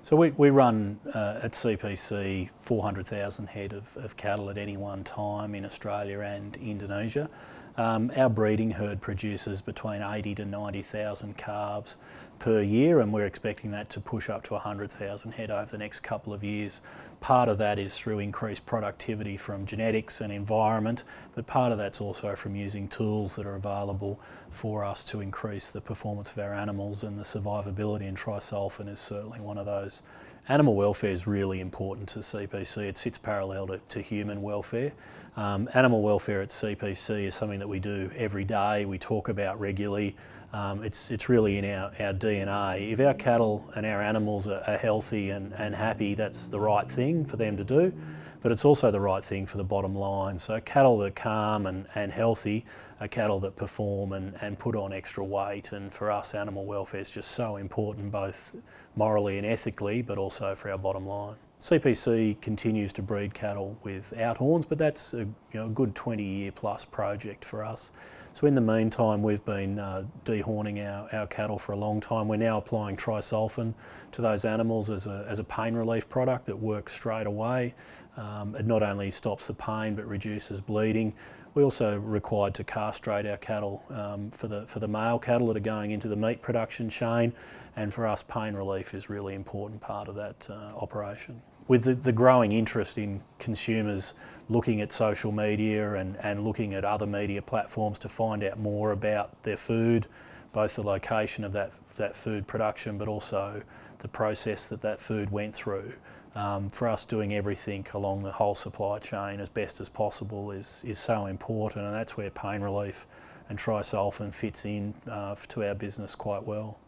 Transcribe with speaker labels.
Speaker 1: So we, we run uh, at CPC 400,000 head of, of cattle at any one time in Australia and Indonesia. Um, our breeding herd produces between 80 to 90,000 calves per year and we're expecting that to push up to 100,000 head over the next couple of years. Part of that is through increased productivity from genetics and environment, but part of that's also from using tools that are available for us to increase the performance of our animals and the survivability and Tri-Solfen is certainly one of those. Animal welfare is really important to CPC. It sits parallel to, to human welfare. Um, animal welfare at CPC is something that we do every day, we talk about regularly. Um, it's, it's really in our, our DNA. If our cattle and our animals are, are healthy and, and happy, that's the right thing for them to do, but it's also the right thing for the bottom line. So cattle that are calm and, and healthy are cattle that perform and, and put on extra weight. And for us, animal welfare is just so important, both morally and ethically, but also for our bottom line. CPC continues to breed cattle without horns, but that's a, you know, good 20 year plus project for us. So in the meantime, we've been uh, dehorning our, our cattle for a long time. We're now applying Tri-Solfen to those animals as a, as a pain relief product that works straight away. Um, it not only stops the pain but reduces bleeding. We're also required to castrate our cattle um, for, the, for the male cattle that are going into the meat production chain and for us pain relief is really important part of that uh, operation. With the, the growing interest in consumers looking at social media and, and looking at other media platforms to find out more about their food, both the location of that, that food production but also the process that that food went through. Um, for us doing everything along the whole supply chain as best as possible is, is so important and that's where pain relief and Tri-Solfen fits in uh, to our business quite well.